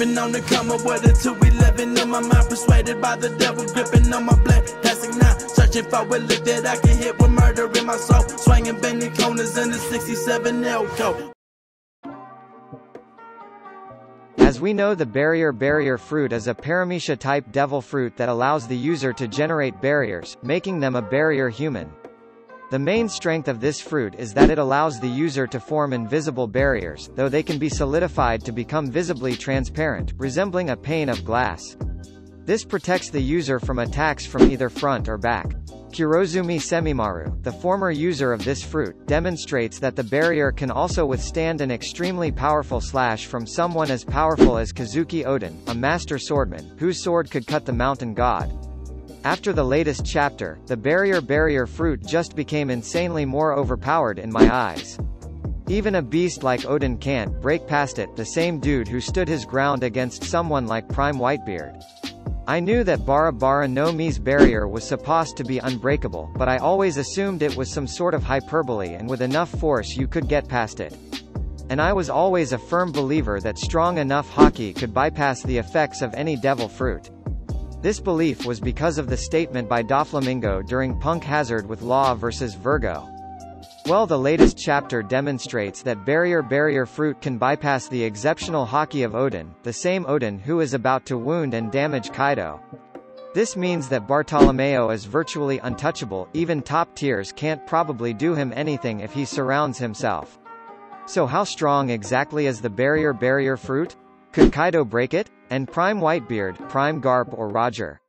Sipping on the comma with a 211 in my mind, persuaded by the devil, gripping on my black plastic now. Searching for a lick that I can hit with murder in my soul. Swinging bending corners in the 67 Elko. As we know the barrier barrier fruit is a paramecia type devil fruit that allows the user to generate barriers, making them a barrier human. The main strength of this fruit is that it allows the user to form invisible barriers, though they can be solidified to become visibly transparent, resembling a pane of glass. This protects the user from attacks from either front or back. Kurozumi Semimaru, the former user of this fruit, demonstrates that the barrier can also withstand an extremely powerful slash from someone as powerful as Kozuki Oden, a master swordman, whose sword could cut the mountain god. After the latest chapter, the barrier barrier fruit just became insanely more overpowered in my eyes. Even a beast like Oden can't break past it, the same dude who stood his ground against someone like Prime Whitebeard. I knew that Bari Bari no Mi's barrier was supposed to be unbreakable, but I always assumed it was some sort of hyperbole and with enough force you could get past it. And I was always a firm believer that strong enough Haki could bypass the effects of any devil fruit. This belief was because of the statement by Doflamingo during Punk Hazard with Law vs. Vergo. Well the latest chapter demonstrates that Barrier Barrier Fruit can bypass the exceptional Haki of Oden, the same Oden who is about to wound and damage Kaido. This means that Bartolomeo is virtually untouchable, even top tiers can't probably do him anything if he surrounds himself. So how strong exactly is the Barrier Barrier Fruit? Could Kaido break it? And Prime Whitebeard, Prime Garp or Roger?